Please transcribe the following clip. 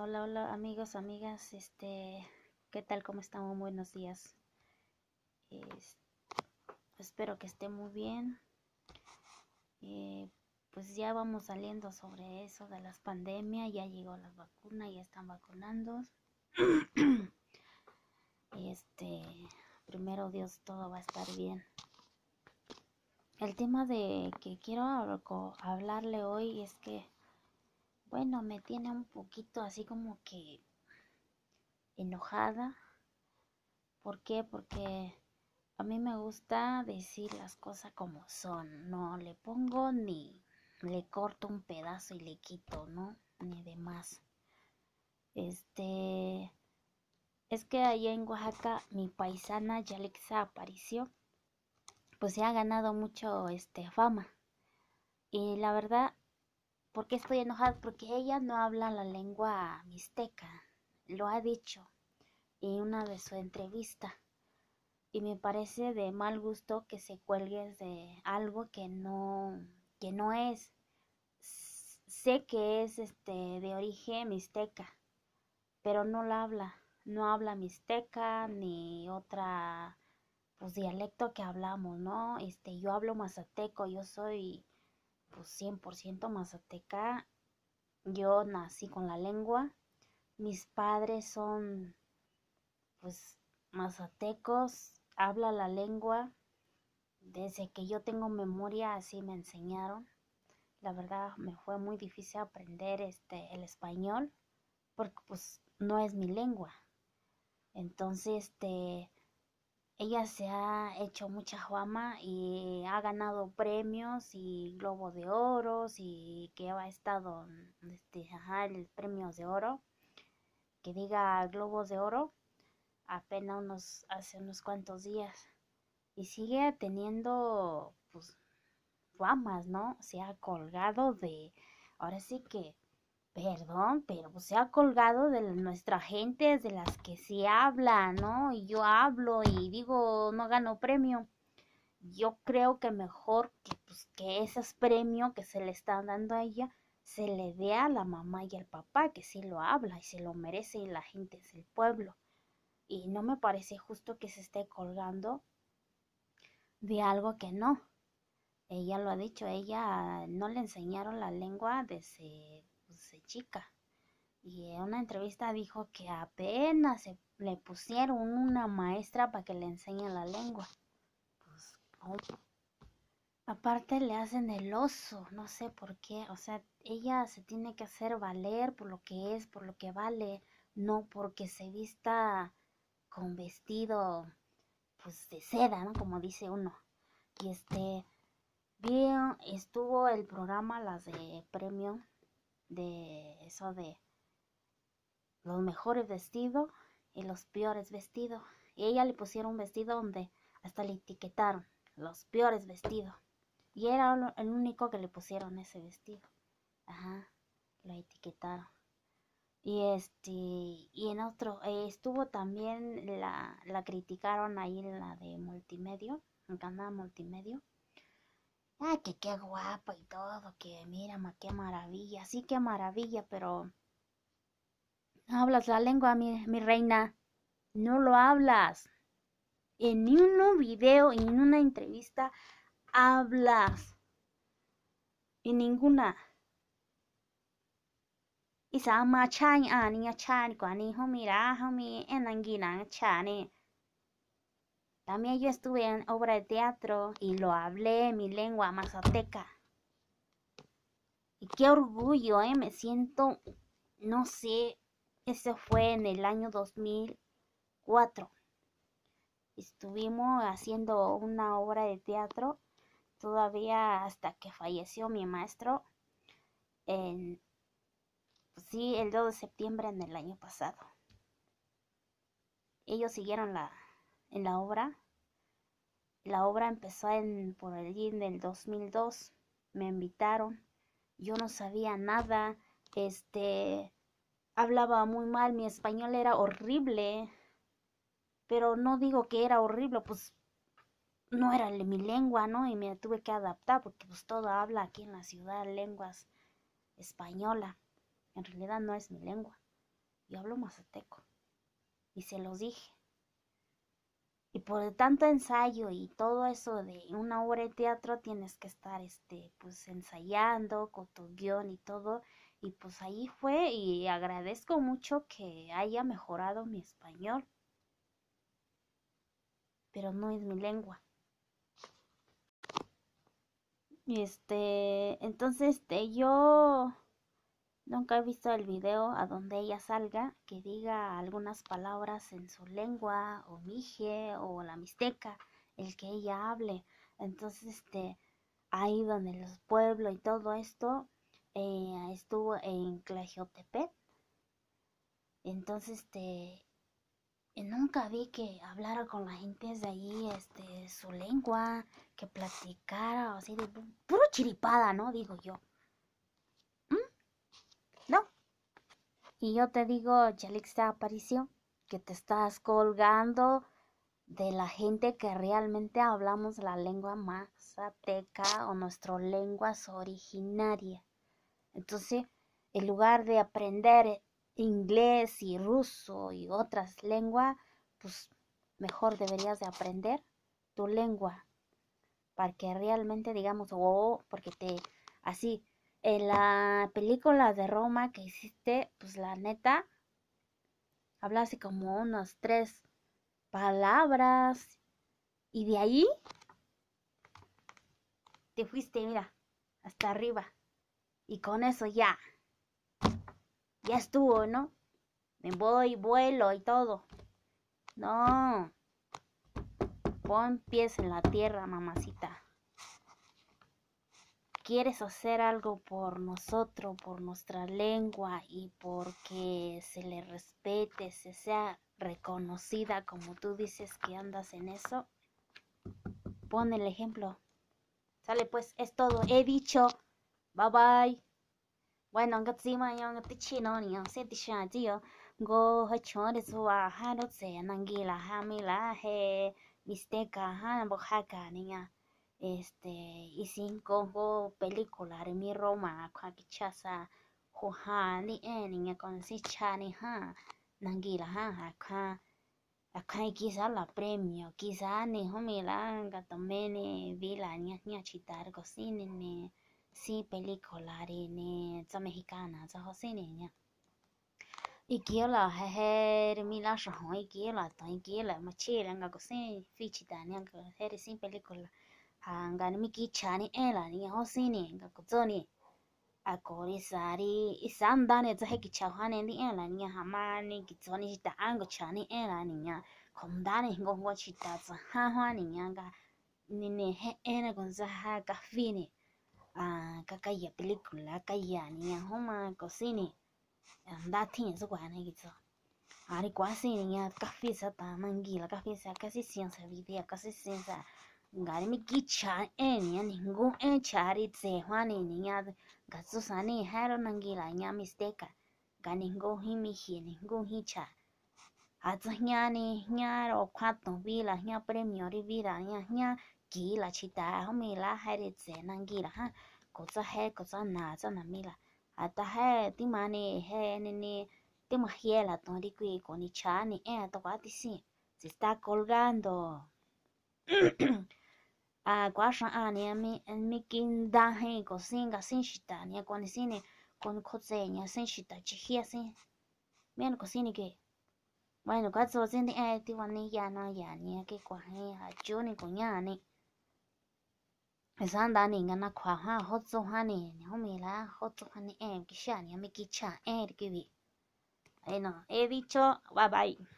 Hola, hola amigos, amigas, este, ¿qué tal? ¿Cómo estamos? Buenos días. Es- espero que esté muy bien. Eh, pues ya vamos saliendo sobre eso de las pandemias, ya llegó las vacunas, ya están vacunando. Este, primero Dios, todo va a estar bien. El tema de que quiero hablarle hoy es que, bueno, me tiene un poquito así como que enojada. ¿Por qué? Porque a mí me gusta decir las cosas como son. No le pongo ni le corto un pedazo y le quito, ¿no? Ni demás. Este, es que allá en Oaxaca mi paisana Yalexa apareció, pues se ha ganado mucho este fama. Y la verdad, ¿por qué estoy enojada? Porque ella no habla la lengua mixteca, lo ha dicho en una de su entrevista. y me parece de mal gusto que se cuelgues de algo que no que no es sé que es este de origen mixteca pero no la habla no habla mixteca ni otra pues dialecto que hablamos no este yo hablo mazateco yo soy pues 100% mazateca yo nací con la lengua mis padres son pues mazatecos habla la lengua Desde que yo tengo memoria, así me enseñaron. La verdad me fue muy difícil aprender este el español porque pues no es mi lengua. Entonces, este ella se ha hecho mucha fama y ha ganado premios y Globo de Oro y que ha estado este ajá, el premios de oro, que diga Globos de Oro, apenas unos hace unos cuantos días y sigue teniendo pues famas, ¿no? Se ha colgado de, ahora sí que, perdón, pero pues se ha colgado de nuestra gente, de las que se habla, ¿no? Y yo hablo y digo, no gano premio. Yo creo que mejor que, pues, que esos premios que se le están dando a ella se le dé a la mamá y al papá, que sí lo habla y se lo merece y la gente es el pueblo. Y no me parece justo que se esté colgando de algo que no. Ella lo ha dicho, ella no le enseñaron la lengua desde, desde chica. Y en una entrevista dijo que apenas se le pusieron una maestra para que le enseñe la lengua. Pues. Aparte le hacen el oso, no sé por qué. O sea, ella se tiene que hacer valer por lo que es, por lo que vale, no porque se vista con vestido, pues de seda, ¿no? Como dice uno. Y este, Bien, estuvo el programa, las de premio, de eso de los mejores vestidos y los peores vestidos. Y ella le pusieron un vestido donde hasta le etiquetaron los peores vestidos. Y era el único que le pusieron ese vestido. Ajá, lo etiquetaron. Y este, y en otro, eh, estuvo también la, la criticaron ahí en la de multimedia, en canal multimedia. Ah, que qué guapa y todo, que mira, ma, qué maravilla, sí, qué maravilla, pero no hablas la lengua, mi, mi reina, no lo hablas. En un video, en una entrevista, hablas. En ninguna. Isa ma chan a ni a chan kwa ni homira homi en chane. También yo estuve en obra de teatro y lo hablé en mi lengua mazateca. Y qué orgullo, ¿eh? Me siento, no sé, ese fue en el año 2004. Estuvimos haciendo una obra de teatro todavía hasta que falleció mi maestro en, pues sí, el 2 de septiembre en el año pasado. Ellos siguieron la, en la obra. La obra empezó en, por allí en el 2002. Me invitaron. Yo no sabía nada. Este, hablaba muy mal. Mi español era horrible. Pero no digo que era horrible, pues no era mi lengua, ¿no? Y me tuve que adaptar porque pues todo habla aquí en la ciudad lenguas española. En realidad no es mi lengua. yo hablo mazateco. Y se los dije. Y por tanto ensayo y todo eso de una obra de teatro tienes que estar este pues ensayando con tu guion y todo. Y pues ahí fue y agradezco mucho que haya mejorado mi español. Pero no es mi lengua. Este, entonces este, yo Nunca he visto el video a donde ella salga que diga algunas palabras en su lengua o mije o la mixteca, el que ella hable. Entonces, este, ahí donde los pueblos y todo esto eh, estuvo en Clajiotepet. Entonces, este, nunca vi que hablara con la gente de ahí, este, su lengua, que platicara, así de puro chiripada, ¿no? Digo yo. Y yo te digo, Yalixa apareció, que te estás colgando de la gente que realmente hablamos la lengua mazateca o nuestra lengua originaria. Entonces, en lugar de aprender inglés y ruso y otras lenguas, pues mejor deberías de aprender tu lengua para que realmente digamos, oh, porque te así en la película de Roma que hiciste, pues la neta, hablaste como unas tres palabras y de ahí te fuiste, mira, hasta arriba. Y con eso ya, ya estuvo, ¿no? Me voy, vuelo y todo. No. Pon pies en la tierra, mamacita quieres hacer algo por nosotros, por nuestra lengua y porque se le respete, se sea reconocida como tú dices que andas en eso, pon el ejemplo. Sale pues, es todo. He dicho. Bye bye. Bueno, ngatsima yo ngatichino ni se tisha tío. Go hachon de suwa haro hamila he misteka han bojaka niña este y cinco películas de mi Roma kwa kichasa juha ni eni con si chani ha nangila ha ha kwa acá quizá la premio quizá ni homila gatomene vila nia nia chitar cocine ne si película ne za mexicana za cocine nia y kia la he mi la shahon y kia la tan kia la machila nga cocine fichita nia que he sin película hanga ni mikichani ela ni hosini nga kutsoni akori sari isanda ne zahe kichahane ni ela ni hamani kitsoni chita ango chani ela ni nya komdani ngo ngo chita zahawa ni nya nga ni ne he ela gonzaha kafini à các cái giờ película cái giờ này hôm mà có xin nè đã thiên số quan này chứ à đi quá xin nè cà phê sa ta mang ghi là cà phê sa cà phê xin sa video cà phê xin sa ni nya ga su sani haro nangi la nya misteka ga ningún hi mi hi ningún hi cha. A tsa nya ni nya ro kwa to vi la nya premio ri vi la nya nya ki la chi ta ho mi la hari tse nangi la ha ko tsa he ko tsa na tsa na mi la a ta he ti ma ni he ni ni ti ma hie la to ri kui ko ni cha ni e to wa ti si se está colgando a kwa shan a ni mi mi kin da he ko sin ga sin shita ni ko ni sin con ko tse ni sin shita chi hia sin men ko sin ke bueno ka tso sin e ti wan ni ya na ya ni ke kwa he ha chu ni ko nya ni san da ni nga na kwa ha ho tso ha ni ni ho mi la ho tso ha ni e ki sha ni mi ki cha e ki vi Bueno, he dicho bye bye.